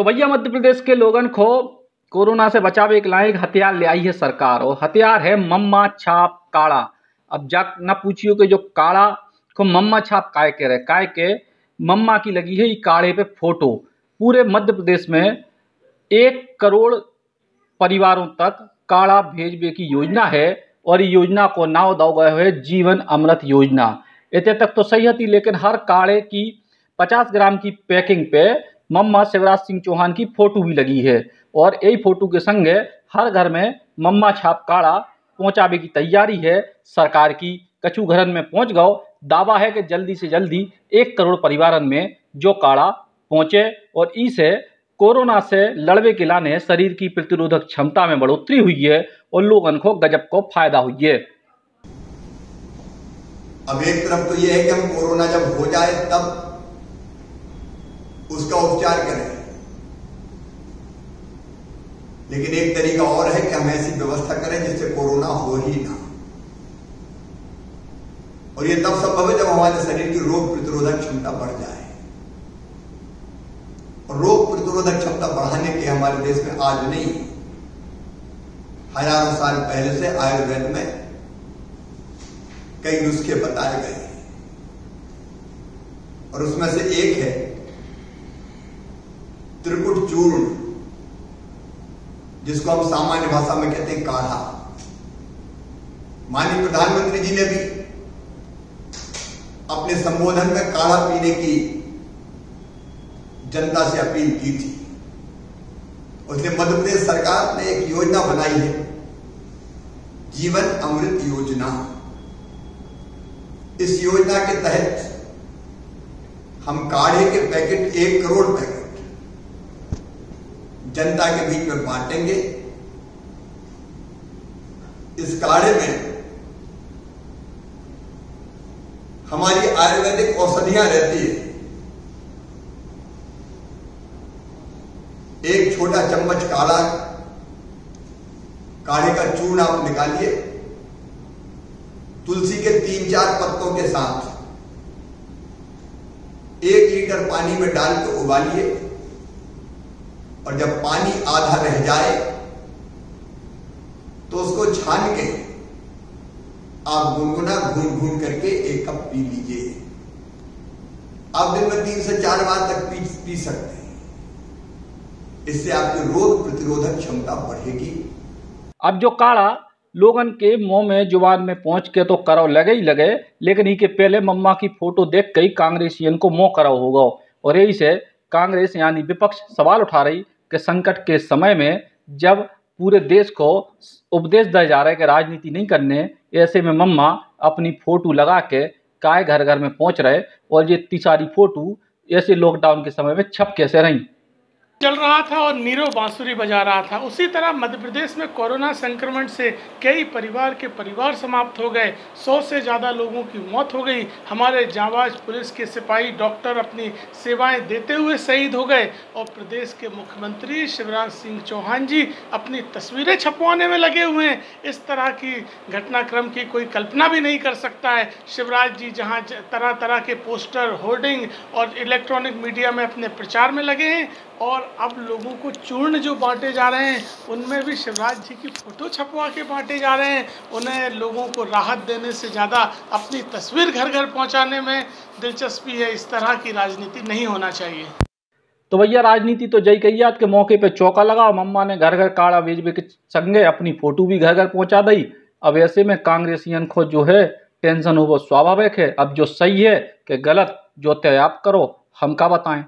तो भैया मध्य प्रदेश के लोगन को कोरोना से बचाव एक लायक हथियार ले आई है सरकार। और हथियार है मम्मा छाप काड़ा। अब जा न पूछियो कि जो काड़ा को मम्मा छाप काय के रहे? काय के? मम्मा की लगी है ये काड़े पे फ़ोटो। पूरे मध्य प्रदेश में एक करोड़ परिवारों तक काड़ा भेजबे की योजना है और योजना को नाव दाव गए हुए जीवन अमृत योजना। इतने तक तो सही थी लेकिन हर काड़े की 50 ग्राम की पैकिंग पे मम्मा शिवराज सिंह चौहान की फ़ोटो भी लगी है। और यही फ़ोटो के संगे हर घर में मम्मा छाप काड़ा पहुँचावे की तैयारी है। सरकार की कछु घरन में पहुँच गओ। दावा है कि जल्दी से जल्दी एक करोड़ परिवारन में जो काड़ा पहुँचे और इसे कोरोना से लड़वे के लाने शरीर की प्रतिरोधक क्षमता में बढ़ोतरी हुई है और लोगन को गजब को फ़ायदा हुई है। अब एक तरफ़ तो यह है कि हम कोरोना जब हो जाए, तब उसका उपचार करें। लेकिन एक तरीका और है कि हम ऐसी व्यवस्था करें जिससे कोरोना हो ही ना। और यह तब संभव है जब हमारे शरीर की रोग प्रतिरोधक क्षमता बढ़ जाए। और रोग प्रतिरोधक क्षमता बढ़ाने के हमारे देश में आज नहीं। हज़ारों साल पहले से आयुर्वेद में कई नुस्खे बताए गए और उसमें से एक है चूर्ण जिसको हम सामान्य भाषा में कहते हैं काढ़ा। माननीय प्रधानमंत्री जी ने भी अपने संबोधन में काढ़ा पीने की जनता से अपील की थी। उसने मध्य प्रदेश सरकार ने एक योजना बनाई है, जीवन अमृत योजना। इस योजना के तहत हम काढ़े के पैकेट एक करोड़ पैकेट जनता के बीच में बांटेंगे। इस काढ़े में हमारी आयुर्वेदिक औषधियाँ रहती है। एक छोटा चम्मच काढ़ा काढ़े का चूर्ण आप निकालिए। तुलसी के तीन चार पत्तों के साथ एक लीटर पानी में डाल के उबालिए। और जब पानी आधा रह जाए तो उसको छान के आप गुनगुना घून घून करके एक कप पी लीजिए। आप दिन में तीन से चार बार तक पी पी सकते हैं। इससे आपकी रोग प्रतिरोधक क्षमता बढ़ेगी। अब जो काढ़ा लोगन के मुँह में, ज़ुबान में पहुँच के तो करव लगे ही लगे, लेकिन ही के पहले मम्मा की फ़ोटो देख कई कांग्रेसियन को मुँह करव होगा। और यही से कांग्रेस यानी विपक्ष सवाल उठा रही कि संकट के समय में जब पूरे देश को उपदेश दिया जा रहा है कि राजनीति नहीं करने, ऐसे में मम्मा अपनी फ़ोटो लगा के काय घर घर में पहुँच रहे और ये तीसारी सारी फ़ोटो ऐसे लॉकडाउन के समय में छप कैसे रही? चल रहा था और नीरव बांसुरी बजा रहा था। उसी तरह मध्य प्रदेश में कोरोना संक्रमण से कई परिवार के परिवार समाप्त हो गए। सौ से ज़्यादा लोगों की मौत हो गई। हमारे जाबाज पुलिस के सिपाही डॉक्टर अपनी सेवाएँ देते हुए शहीद हो गए और प्रदेश के मुख्यमंत्री शिवराज सिंह चौहान जी अपनी तस्वीरें छपवाने में लगे हुए हैं। इस तरह की घटनाक्रम की कोई कल्पना भी नहीं कर सकता है। शिवराज जी जहाँ तरह तरह के पोस्टर, होर्डिंग और इलेक्ट्रॉनिक मीडिया में अपने प्रचार में लगे हैं और अब लोगों को चूर्ण जो बांटे जा रहे हैं, उनमें भी शिवराज जी की फ़ोटो छपवा के बांटे जा रहे हैं। उन्हें लोगों को राहत देने से ज़्यादा अपनी तस्वीर घर घर पहुँचाने में दिलचस्पी है। इस तरह की राजनीति नहीं होना चाहिए। तो भैया, राजनीति तो जय कहियात के मौके पे चौका लगा। और मम्मा ने घर घर काड़ा बेचबे के संगे अपनी फ़ोटो भी घर घर पहुँचा दी। अब ऐसे में कांग्रेसियन को जो है, टेंशन हो वो स्वाभाविक है। अब जो सही है कि गलत, जो तय आप करो, हम का बताएँ?